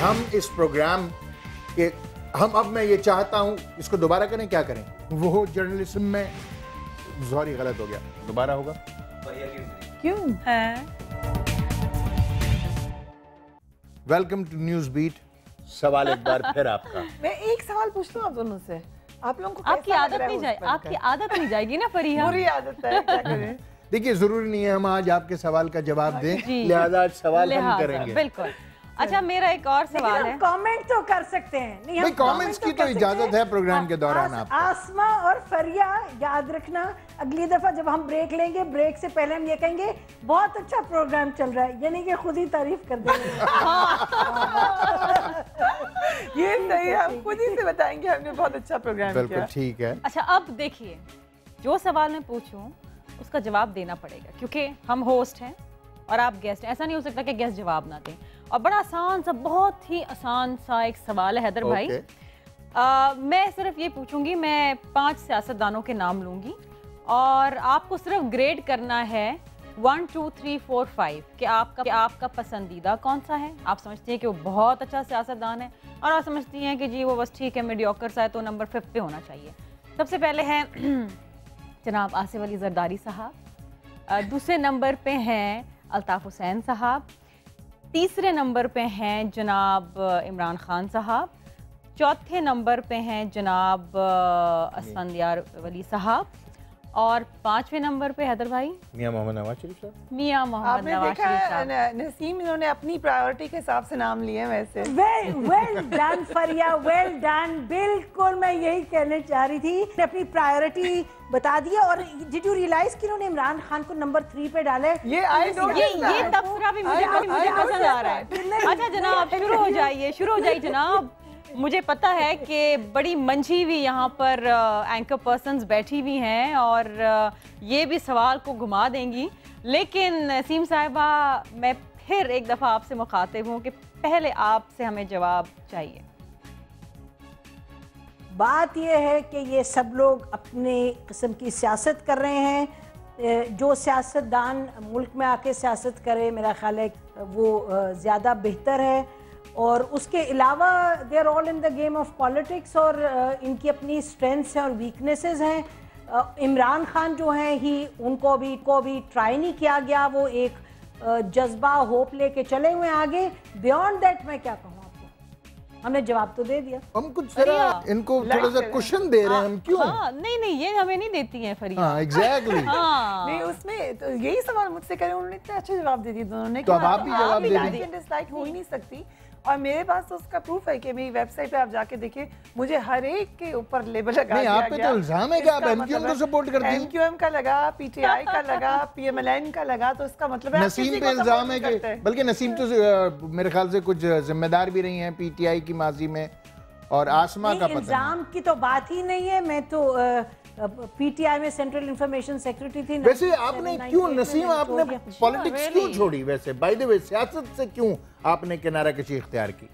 हम इस प्रोग्राम के हम अब मैं ये चाहता हूँ इसको दोबारा करें क्या करें? वो जर्नलिज्म में सॉरी गलत हो गया। दोबारा होगा। क्यों? वेलकम टू न्यूज़ बीट सवाल एक बार फिर आपका। मैं एक सवाल पूछ लूँ आप दोनों से। आप लोगों को आपकी आदत नहीं जाए आपकी आदत नहीं जाएगी ना फरीहा बुरी आदत है क्या करें? देखिए ज़रूरी नहीं है हम आज आपके सवाल का जवाब दें लिहाजा आज सवाल हम करेंगे। बिल्कुल। अच्छा मेरा एक और सवाल है। कमेंट तो कर सकते हैं। नहीं हम भाई, comments की तो इजाज़त है। प्रोग्राम के दौरान आस- आपको। आसमा और फरिया याद रखना। अगली दफ़ा जब हम ब्रेक लेंगे ब्रेक से पहले हम ये कहेंगे बहुत अच्छा प्रोग्राम चल रहा है। यानी कि खुद ही तारीफ़ कर देंगे। ये सही हम खुद ही से बताएँगे हमने बहुत अच्छा प्रोग्राम बिल्कुल किया ठीक है। अच्छा अब देखिए जो सवाल मैं पूछूँ उसका जवाब देना पड़ेगा। क्योंकि हम होस्ट हैं और आप गेस्ट हैं। ऐसा नहीं हो सकता कि गेस्ट जवाब ना दें। और बड़ा आसान सा बहुत ही आसान सा एक सवाल है हैदर भाई। आ, मैं सिर्फ़ ये पूछूँगी मैं पाँच सियासतदानों के नाम लूँगी और आपको सिर्फ़ ग्रेड करना है one two three four five कि आपका कि आपका पसंदीदा कौन सा है? आप समझती हैं कि वो बहुत अच्छा सियासतदान है और आप समझती हैं कि जी वो बस ठीक है मीडियोकर सा है तो नंबर फिफ्थ पे होना चाहिए। सबसे पहले हैं जनाब आसिफ अली जरदारी साहब। दूसरे नंबर पे हैं अल्ताफ़ हुसैन साहब। तीसरे नंबर पे हैं जनाब इमरान खान साहब। चौथे नंबर पे हैं जनाब असफंद यार वली साहब। और पाँचवें नंबर पे हैदर भाई। मियाँ मोहम्मद नवाज़ शरीफ साहब। मियाँ मोहम्मद नवाज़ शरीफ साहब। नसीम इन्होंने अपनी प्रायोरिटी के हिसाब से नाम लिए वैसे। Well well done Faria well done बिल्कुल मैं यही कहने चाह रही थी अपनी प्रायोरिटी बता दिया और डिड यू रियलाइज़ कि उन्होंने इमरान खान को नंबर थ्री पे डाला है? ये आई डोंट ये ये तबसरा भी मुझे मुझे पसंद आ रहा है। अच्छा जनाब शुरू हो जाइए शुरू हो जाइए जनाब। मुझे पता है कि बड़ी मंझी हुई यहाँ पर एंकर पर्सन्स बैठी हुई हैं और ये भी सवाल को घुमा देंगी। लेकिन नसीम साहिबा, मैं फिर एक दफ़ा आपसे मुखातिब हूँ कि पहले आपसे हमें जवाब चाहिए। बात यह है कि ये सब लोग अपने किस्म की सियासत कर रहे हैं। जो सियासतदान मुल्क में आके सियासत करे, मेरा ख्याल है वो ज़्यादा बेहतर है। और उसके अलावा they are all in the game of politics और अ, इनकी अपनी स्ट्रेंथ्स हैं और वीकनेसेस हैं। अ, इमरान खान जो हैं ही उनको भी को भी ट्राई नहीं किया गया। वो एक अ, जज्बा होप लेके चले हुए आगे। बियॉन्ड दैट मैं क्या कहूँ आपको? हमने जवाब तो दे दिया। हम कुछ इनको थोड़ा सा क्वेश्चन दे रहे हैं हम क्यों? हाँ नहीं नहीं ये हमें नहीं देती है फरिया हाँ एग्जैक्टली हाँ। नहीं उसमें तो यही सवाल मुझसे करे उन्होंने इतने अच्छे जवाब दे दिए दोनों ने तो अब आप भी जवाब दे दीजिए। डिसलाइक हो ही नहीं सकती। और मेरे पास तो उसका प्रूफ है कि मेरी वेबसाइट पे आप जाके देखिए मुझे हर एक के ऊपर लेबल लगा नहीं, आप पे तो इल्ज़ाम है कि आप MQM मतलब को support करती हैं। MQM का लगा पीटीआई का लगा पीएमएलएन का लगा तो इसका मतलब है नसीम पे इल्ज़ाम है कि बल्कि नसीम तो मेरे ख्याल से कुछ जिम्मेदार भी रही हैं पीटीआई की माजी में और आसमा का इल्ज़ाम की तो बात ही नहीं है मैं तो पीटीआई में सेंट्रल इंफॉर्मेशन सेक्रेटरी थी वैसे आपने क्यों नसीम मैंने आपने पॉलिटिक्स क्यों छोड़ी वैसे? बाय द वे सियासत से क्यों आपने किनारा कशी इख्तियार की?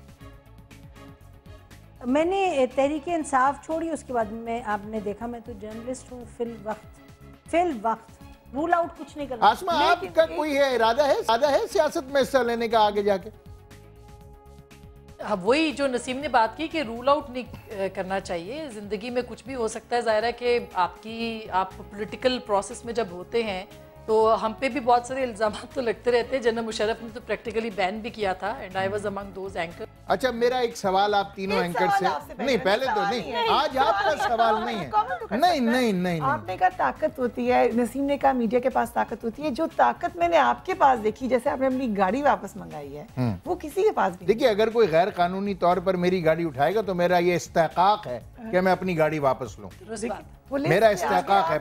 मैंने तहरीक इंसाफ छोड़ी उसके बाद मैं आपने देखा मैं तो जर्नलिस्ट हूँ फिल वक्त फिल वक्त रूल आउट कुछ नहीं करना आसमा आपका कोई है इरादा है इरादा है सियासत में हिस्सा लेने का आगे जाके? हाँ वही जो नसीम ने बात की कि रूल आउट नहीं करना चाहिए। ज़िंदगी में कुछ भी हो सकता है। ज़ाहिर है कि आपकी, आप पॉलिटिकल प्रोसेस में जब होते हैं तो हम पे भी बहुत सारे इल्ज़ाम तो लगते रहते हैं। जनरल मुशरफ ने तो प्रैक्टिकली बैन भी किया था। And I was among those anchor अच्छा मेरा एक सवाल आप तीनों एंकर से नहीं पहले तो नहीं। नहीं आज आपका सवाल नहीं है नहीं नहीं नहीं नहीं आपने कहा ताकत होती है नसीम ने कहा मीडिया के पास ताकत होती है। जो ताकत मैंने आपके पास देखी जैसे आपने अपनी गाड़ी वापस मंगाई है वो किसी के पास भी देखिए अगर कोई गैर कानूनी तौर पर मेरी गाड़ी उठाएगा तो मेरा ये इस्तेकाक है। कि मैं अपनी गाड़ी वापस लूँ? मेरा इस्तेकाक है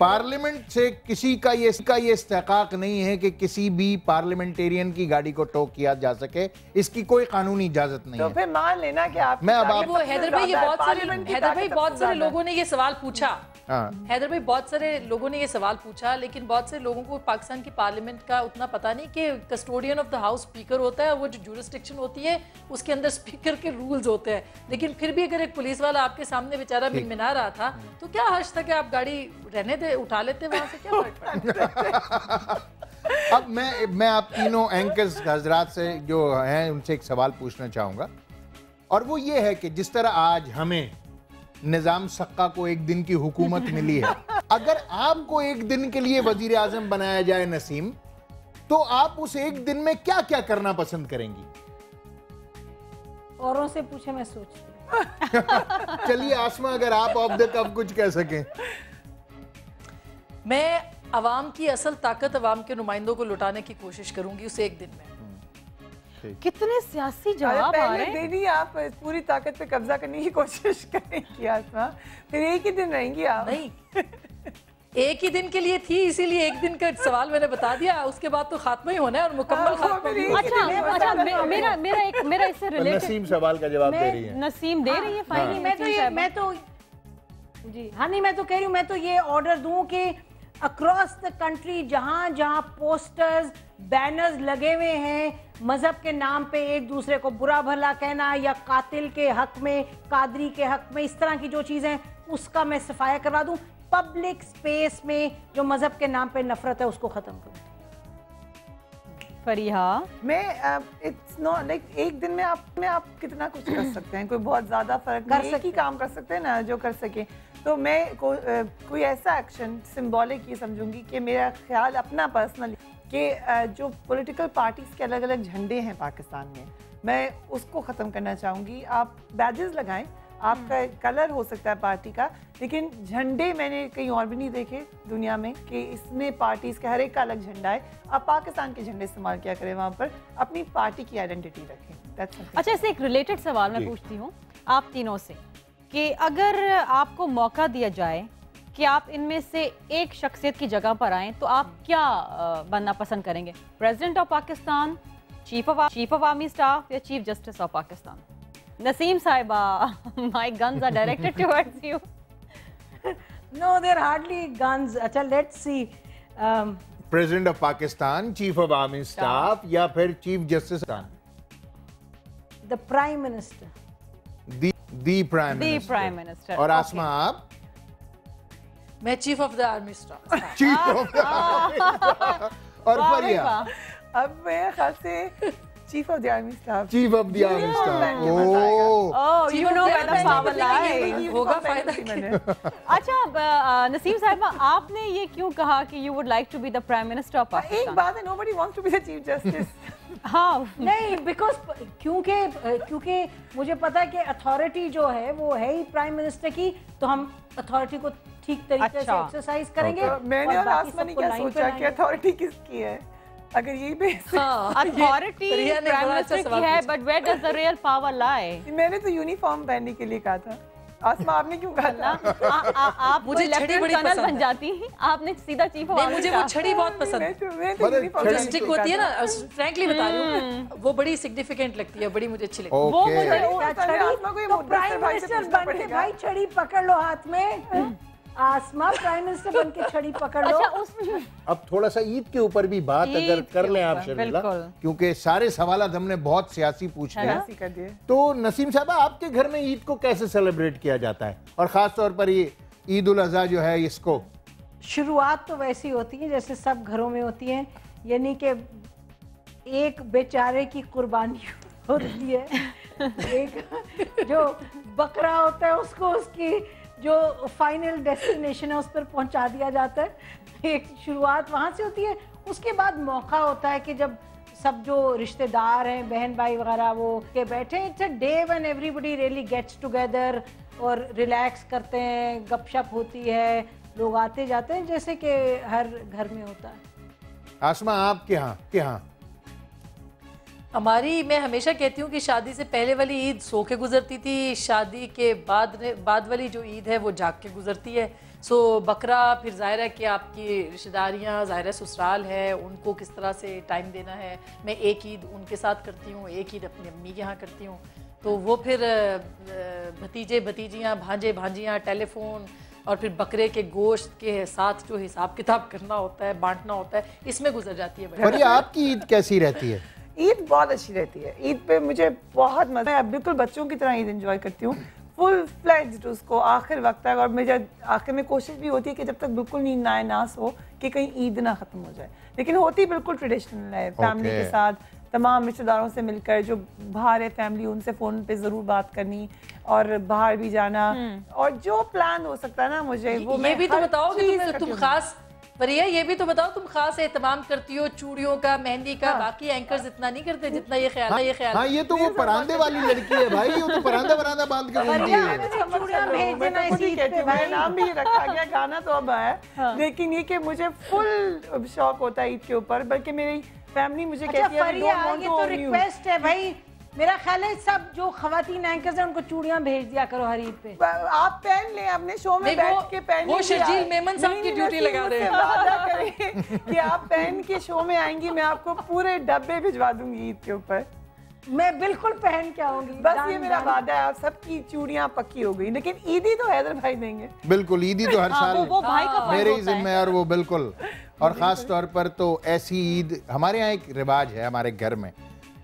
पार्लियामेंट से किसी का ये का ये इस्तेकाक नहीं है कि किसी भी पार्लियामेंटेरियन की गाड़ी को टोक किया जा सके। इसकी कोई कानूनी इजाज़त नहीं तो है। फिर मान लेना कि आप मैं अब आप- हैदर भाई ये बहुत सारे हैदर भाई बहुत सारे लोगों ने ये सवाल पूछा। हाँ। हैदर भाई बहुत सारे लोगों ने ये सवाल पूछा लेकिन बहुत से लोगों को पाकिस्तान की पार्लियामेंट का उतना पता नहीं कि custodian of the house speaker होता है वो जो जुरिस्डिक्शन होती है उसके अंदर स्पीकर के रूल्स होते हैं। लेकिन फिर भी अगर एक पुलिस वाला आपके सामने बेचारा मिनमिना रहा था तो क्या हर्ष था कि आप गाड़ी रहने दे उठा लेते वहाँ से? क्या फ़र्क अब मैं मैं आप तीनों एंकर्स हजरात से जो हैं उनसे एक सवाल पूछना चाहूँगा। और वो ये है कि जिस तरह आज हमें निज़ाम सक्का को एक दिन की हुकूमत मिली है अगर आपको एक दिन के लिए वज़ीर आज़म बनाया जाए नसीम तो आप उस एक दिन में क्या क्या करना पसंद करेंगी? औरों से पूछे मैं सोचती हूँ। चलिए आसमा अगर आप ऑफ़ द कप कुछ कह सकें। मैं अवाम की असल ताकत अवाम के नुमाइंदों को लुटाने की कोशिश करूँगी उस एक दिन में। कितने सियासी जवाब आ पहले रहे हैं। दिन ही आप पूरी ताकत पे कब्जा करने की कोशिश करेंगी आसमा। फिर एक ही दिन रहेंगी आप। नहीं एक ही दिन के लिए थी इसीलिए एक दिन का सवाल मैंने बता दिया। उसके बाद तो खात्मा ही होना है और मुकम्मल हाँ, खात्मा है। अच्छा अच्छा मेरा मेरा एक मेरा इससे रिलेटेड नसीम सवाल का जवाब दे रही है। नसीम दे रही है फाइनली मैं तो ये मैं तो जी हाँ नहीं मैं तो कह रही हूँ मैं तो ये ऑर्डर दूँ कि अक्रॉस द कंट्री जहाँ जहाँ पोस्टर्स बैनर्स लगे हुए हैं मज़हब के नाम पे एक दूसरे को बुरा भला कहना या कातिल के हक में कादरी के हक में इस तरह की जो चीज़ें उसका मैं सफाया करवा दूँ। पब्लिक स्पेस में जो मज़हब के नाम पे नफरत है उसको ख़त्म करूँ। फरीहा? मैं इट्स नॉट लाइक एक दिन में आप में आप कितना कुछ कर सकते हैं कोई बहुत ज़्यादा फ़र्क कर नहीं एक ही काम कर सकते हैं ना जो कर सके। तो मैं को, अ, कोई ऐसा एक्शन सिंबॉलिक ये समझूँगी कि मेरा ख्याल अपना पर्सनल कि जो पॉलिटिकल पार्टीज़ के अलग अलग झंडे हैं पाकिस्तान में मैं उसको ख़त्म करना चाहूँगी। आप बैजेस लगाएँ आपका कलर हो सकता है पार्टी का लेकिन झंडे मैंने कहीं और भी नहीं देखे दुनिया में कि इसमें पार्टीज़ का हर एक का अलग झंडा है। आप पाकिस्तान के झंडे इस्तेमाल किया करें वहाँ पर अपनी पार्टी की आइडेंटिटी रखें। अच्छा इससे एक रिलेटेड सवाल मैं पूछती हूँ आप तीनों से कि अगर आपको मौका दिया जाए कि आप इनमें से एक शख्सियत की जगह पर आएँ तो आप क्या बनना पसंद करेंगे? President of Pakistan chief of chief of army staff या chief justice of Pakistan Naseem Sahiba my guns are directed towards you no there hardly guns अच्छा let's see president of Pakistan chief of army staff या फिर chief justice the prime minister the the prime the minister prime minister और आसमा आप मैं chief of the army staff chief of और फरिया अब मेरे ख्याल से chief of the army staff chief of the army staff oh oh you know where the power Uniform होगा फ़ायदा मैंने अच्छा अब, नसीम साहिबा आपने ये क्यों कहा कि you would like to be the prime minister of Pakistan एक बात है nobody wants to be the chief justice हाँ। नहीं बिकॉज़ क्योंकि क्योंकि मुझे पता है कि अथॉरिटी जो है वो है ही प्राइम मिनिस्टर की तो हम अथॉरिटी को ठीक तरीके से अच्छा। एक्सरसाइज करेंगे तो मैंने और बाकी आसमा ने क्या सोचा कि अथॉरिटी किसकी है? अगर यही बेस हाँ अथॉरिटी प्राइम अच्छा मिनिस्टर की है but where does the real power lie मैंने तो यूनिफॉर्म पहनने के लिए कहा था। आसमा आपने क्यों कहा था? आप मुझे छड़ी बड़ी पसंद बन है। जाती आपने सीधा चीफ नहीं मुझे वो छड़ी बहुत पसंद। है तो मैं तो छड़ी पहनने स्टिक होती है ना फ्रैंकली बता रही हूँ वो बड़ी सिग्निफिकेंट लगती है बड़ी मुझे अच्छी लगती है। वो मुझे सारे छड़ी? आसमा को ये तो प्राइम मिनिस्टर बन के भाई छड़ी पकड़ लो हाथ में। आसमा प्राइम मिनिस्टर बन के छड़ी पकड़ लो। अच्छा उस अब थोड़ा सा ईद के ऊपर भी बात अगर कर लें आप शर्मिला क्योंकि सारे सवाल हमने बहुत सियासी पूछ है लिया ही तो नसीम साहब आपके घर में ईद को कैसे सेलिब्रेट किया जाता है? और खास तौर पर ये ईद उल अजहा जो है इसको? शुरुआत तो वैसी होती है जैसे सब घरों में होती है। यानी कि एक बेचारे की कुर्बानी होती है। एक जो बकरा होता है उसको उसकी जो फाइनल डेस्टिनेशन है, उस पर पहुँचा दिया जाता है। एक शुरुआत वहाँ से होती है। उसके बाद मौका होता है कि जब सब जो रिश्तेदार हैं बहन भाई वगैरह, वो के बैठे। It's a day when everybody really gets together और रिलैक्स करते हैं, गपशप होती है, लोग आते जाते हैं, जैसे कि हर घर में होता है। आसमा, आपके यहाँ के यहाँ। हमारी मैं हमेशा कहती हूँ कि शादी से पहले वाली ईद सो के गुजरती थी। शादी के बाद बाद वाली जो ईद है, वो जाग के गुजरती है। सो, बकरा, फिर ज़ाहिर है कि आपकी रिश्तेदारियाँ, ज़ाहिर ससुराल है, उनको किस तरह से टाइम देना है? मैं एक ईद उनके साथ करती हूँ, एक ईद अपनी अम्मी के यहाँ करती हूँ। तो वो फिर भतीजे, भतीजियाँ, भांजे, भांजियाँ टेलीफोन और फिर बकरे के गोश्त के साथ जो हिसाब किताब करना होता है, बांटना होता है, इसमें गुजर जाती है। आपकी ईद कैसी रहती है? ईद बहुत अच्छी रहती है। ईद पे मुझे बहुत मज़ा मैं बिल्कुल बच्चों की तरह ईद एंजॉय करती हूँ। फुल फ्लेज्ड उसको आखिर वक्त तक और मुझे आखिर में कोशिश भी होती है कि जब तक बिल्कुल नींद ना आए ना सो कि कहीं ईद ना ख़त्म हो जाए। लेकिन होती बिल्कुल ट्रेडिशनल है फैमिली Okay. के साथ तमाम रिश्तेदारों से मिलकर जो बाहर है फैमिली उनसे फ़ोन पे ज़रूर बात करनी और बाहर भी जाना। और जो प्लान हो सकता है ना मुझे वो ये मैं भी तो बताओ कि तुम तुम खास परिया ये भी तो बताओ तुम खास एहतमाम करती हो चूड़ियों का मेहंदी का हाँ, बाकी एंकर्स इतना नहीं करते जितना ये ख्याल है ये ख्याल हाँ ये तो वो परांदे वाली लड़की है भाई ये तो परांदा परांदा बाँध के घूमती है। देना तो ही हूँ। नाम भी रखा गया गाना तो अब आया लेकिन ये कि मुझे फुल शौक होता है ईद के ऊपर बल्कि मेरी फैमिली मुझे अच्छा कहती है "We फरिया don't want ये तो रिक्वेस्ट है भाई। मेरा ख्याल है सब जो खवातीन एंकर्स हैं उनको चूड़ियाँ भेज दिया करो हर ईद पे आप पहन ले अपने शो में बैठ के पहन वो शर्जील मेमन साहब की ड्यूटी लगा रहे हैं। वादा करें कि आप पहन के शो में आएँगी मैं आपको पूरे डब्बे भिजवा दूँगी ईद के ऊपर। मैं बिल्कुल पहन के आऊँगी। बस ये मेरा वादा है आप सबकी चूड़ियाँ पक्की हो गई लेकिन ईदी तो हैदर भाई देंगे। बिल्कुल ईदी तो हर हाँ, साल वो वो भाई का मेरे ही जिम्मे और वो बिल्कुल। और ख़ास तौर पर तो ऐसी ईद हमारे यहाँ एक रिवाज है हमारे घर में।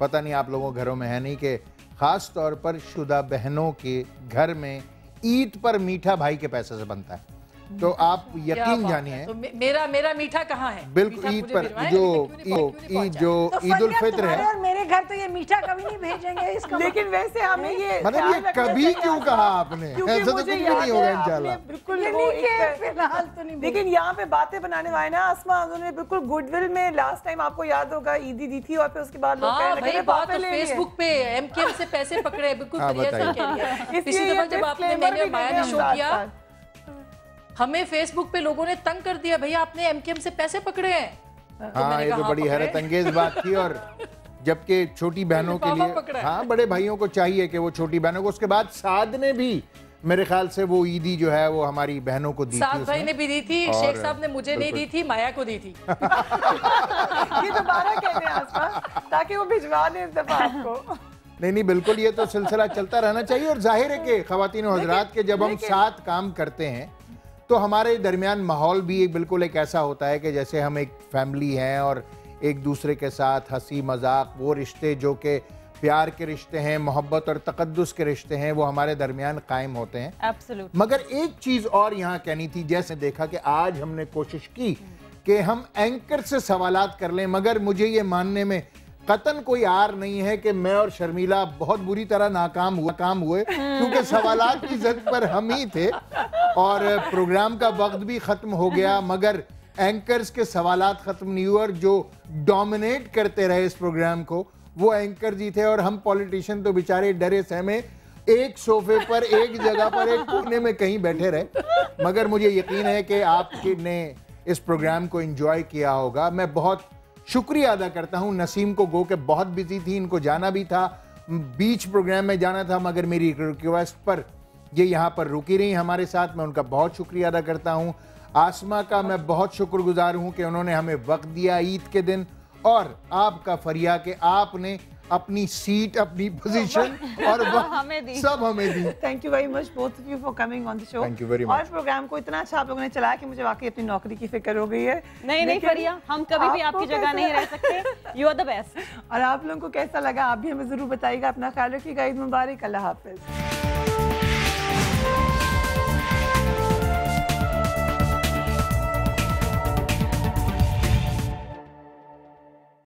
पता नहीं आप लोगों घरों में है नहीं कि ख़ास तौर पर शुदा बहनों के घर में ईद पर मीठा भाई के पैसे से बनता है। तो आप यकीन जानिए। तो मेरा मेरा मीठा कहाँ है? बिल्कुल ईद पर जो ईद जो तो ईद उल फित्र है। और मेरे घर तो ये मीठा कभी नहीं भेजेंगे इसका लेकिन वैसे हमें ये मतलब ये कभी क्यों कहा आपने? ऐसा तो कुछ भी नहीं होगा इंशाल्लाह। बिल्कुल फ़िलहाल तो नहीं लेकिन यहाँ पे बातें बनाने वाले ना आसमा उन्होंने बिल्कुल गुडविल में लास्ट टाइम आपको याद होगा ईदी दी थी और फिर उसके बाद लोग हाँ कहने लगे, भाई "अरे बात बातें तो ले लिए।" फेसबुक पे एमकेएम से पैसे पकड़े बिल्कुल हाँ, परिया साहब बताइए। कह रही इसलिए पिछली दफ़ा जब आपने मैंने माया ने शो किया। हमें फेसबुक पे लोगों ने तंग कर दिया भैया आपने एमकेएम से पैसे पकड़े हैं? तो हाँ ये तो बड़ी हाँ, हैरत अंगेज बात थी और जबकि छोटी बहनों के लिए हाँ. बड़े भाइयों को चाहिए कि वो छोटी बहनों को। उसके बाद साद ने भी मेरे ख्याल से वो ईदी जो है वो हमारी बहनों को दी थी भाई ने भी दी थी और शेख साहब ने मुझे नहीं दी थी माया को दी थी। ये दोबारा कहते हैं ताकि वो भिजवा दें इस दफ़ा आपको। नहीं नहीं बिल्कुल ये तो सिलसिला चलता रहना चाहिए। और ज़ाहिर है कि खातन हजरात के जब हम साथ काम करते हैं तो हमारे दरमियान माहौल भी एक बिल्कुल एक ऐसा होता है कि जैसे हम एक फैमिली हैं और एक दूसरे के साथ हँसी मज़ाक वो रिश्ते जो कि प्यार के रिश्ते हैं मोहब्बत और तकद्दुस के रिश्ते हैं वो हमारे दरमियान कायम होते हैं। एब्सोल्युट मगर एक चीज़ और यहाँ कहनी थी जैसे देखा कि आज हमने कोशिश की कि हम एंकर से सवाल कर लें मगर मुझे ये मानने में कतन कोई आर नहीं है कि मैं और शर्मिला बहुत बुरी तरह नाकाम हुआ काम हुए क्योंकि सवाल की जद पर हम ही थे। और प्रोग्राम का वक्त भी खत्म हो गया, मगर एंकर्स के सवाल खत्म नहीं हुए और जो डोमिनेट करते रहे इस प्रोग्राम को, वो एंकर जी थे और हम पॉलिटिशियन तो बेचारे डरे सहमे, एक सोफे पर, एक जगह पर, एक कोने में कहीं बैठे रहे। मगर मुझे यकीन है कि आपने ने इस प्रोग्राम को एंजॉय किया होगा। मैं बहुत शुक्रिया अदा करता हूँ। नसीम को गो के बहुत बिज़ी थी, इनको जाना भी था। बीच प्रोग्राम में जाना था, मगर मेरी रिक्वेस्ट पर ये यहाँ पर रुकी रही हमारे साथ। मैं उनका बहुत शुक्रिया अदा करता हूँ। आसमा का मैं बहुत शुक्रगुजार हूँ कि उन्होंने हमें वक्त दिया ईद के दिन। और आपका फरिया कि आपने अपनी सीट अपनी पोजीशन और हमें दी। सब हमें दी। Thank you very much both of you for coming on the show Thank you very और प्रोग्राम को इतना अच्छा आप लोगों ने चलाया कि मुझे वाकई अपनी नौकरी की फ़िक्र हो गई है। नहीं नहीं फरिया हम कभी भी आपकी जगह नहीं रह सकते। यू आर द बेस्ट और आप लोगों को कैसा लगा आप भी हमें ज़रूर बताइएगा। अपना ख्याल रखिएगा ईद मुबारक अल्लाह हाफिज।